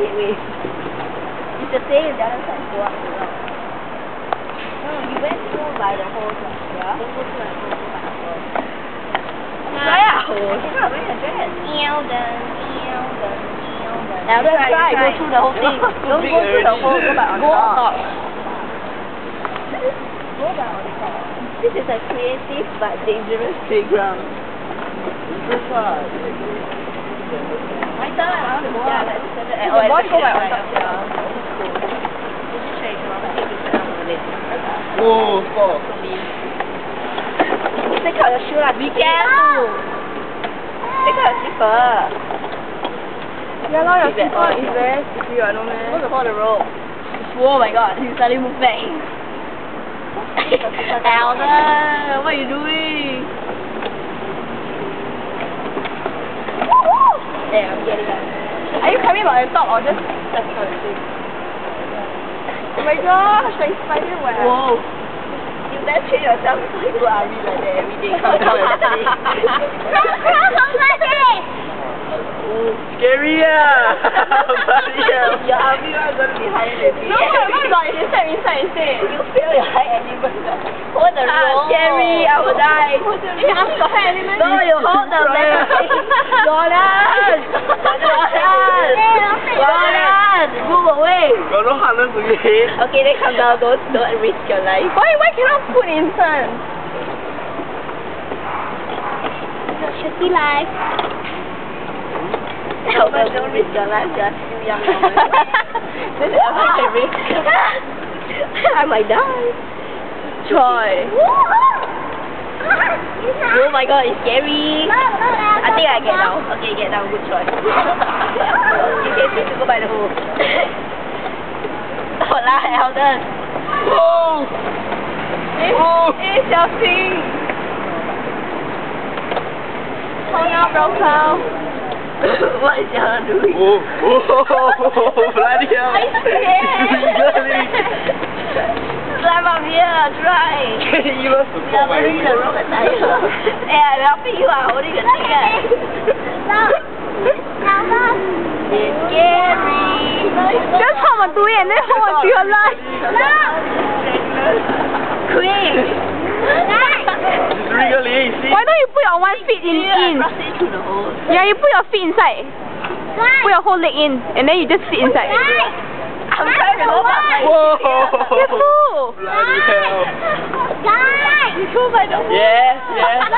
headway. It's the same, the other side go up, go up. No, you went through by the hole, yeah? Don't go through the hole, go by the hole. Try out. I cannot wear a dress. Alden, Alden, Alden. Now try, try, go through the whole thing. Don't go through the hole, go by on Go top. top. Go by on top. This is a creative but dangerous playground. My turn, I want to go out. The boy go by on top. Oh, fuck. Take out your shoe lah. Be careful. Take out your slipper. Yeah, lor, your Keep it slipper is very slippery, I know, man. What's the hold the rope? Oh my god, he suddenly moved back. Alden, what are you doing? There, I'm getting out. Are you coming by the top or just stepping on the thing? Oh my gosh, my spider web. Whoa. You better train yourself you go army like that every day. Come down and play. Scary ah! Bloody hell. Your army one gonna be higher than. No, what about if you step inside instead? You fail your high element. Hold the Ah, rope. scary, I will die. You ask for high element? No, you hold the metal thing. Jordan! Jordan! Jordan! Move away. Got no harness to your head. Okay, then come down. Don't, don't risk your life. Why, why cannot put inside? Shitty life help us. god, we're still young. this I might die. Troy. oh my god, it's scary. I think I get down. Okay, get down. Good choice. you can see to go by the hole. Hola, Alden. Oh! Oh! It's your thing. 好，那不要跑。what is Alden doing? Oh, oh, bloody hell. I scared. Really? Climb up here, try. Can you even You are support my wearing the wrong attire. hey, I'm helping you. I'm holding the thing. eh. It's scary. Just hold on to it and then hold on to your life. Quick. It's wriggly, see? Why don't you put your one feet in? In? crossing through the hole. Yeah, you put your feet inside. Put your whole leg in, and then you just sit inside. I'm trying to go past my Whoa! Careful! Bloody hell. Go by the hole. Yes, yes.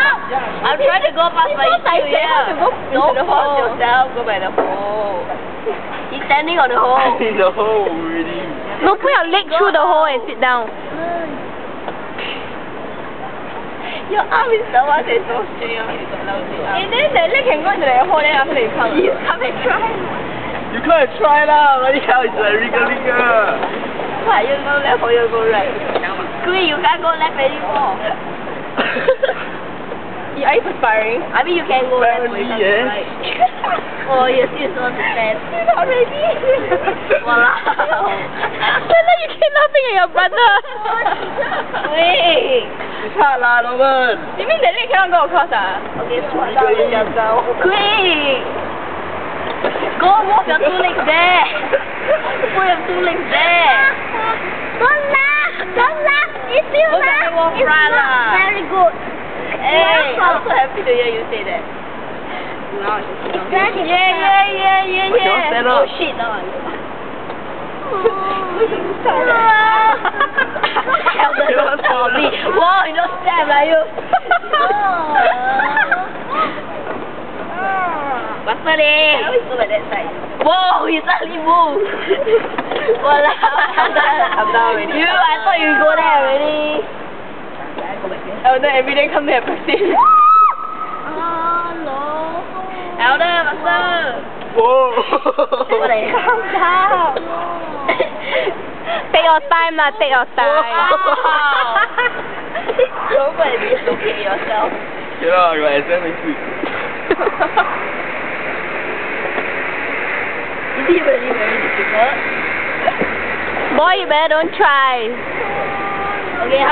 I'm trying to go past my so tight, shoe here. to go into Don't the force hole. yourself. Go by the hole. He's standing on the hole. in the hole already. No, put your leg through the hole and sit down. Your arm is the one that's so straight. You got lousy arm. And then the leg can go into the hole, then after you come. You come and try. You can't try lah. Bloody hell, it's like wriggling ah. What, you go left or you go right? Queen, you can't go left anymore. Yeah, Are you perspiring? I mean, you can go left or you yes. right. oh, you're still supposed to stand. You're not ready. Walao. Whether you keep laughing at your brother. Quick. It's hard lah, Norman. You mean the leg cannot go across ah? Okay, squat down, down. Quick. Go move your two legs there. Put your two legs there. Don't laugh! Don't laugh! If you laugh, it's not very good. Hey, I'm so happy to hear you say that. Yeah, yeah, yeah, yeah, What's your yeah. stand Oh shit, no. Oh. Elder, don't tell me. Whoa, you don't stab like you. Faster leh. I always go by that side. Whoa, you suddenly move. Walao, I'm down, I'm down already. You, I thought you go there already. Elder every day come there and practice. Elder, faster. Whoa! What the? Calm down. Take your time lah, take your time. Don't go and dislocate yourself. Yeah, I got exam next week. Is it really very difficult? Boy, you better don't try. Okay, how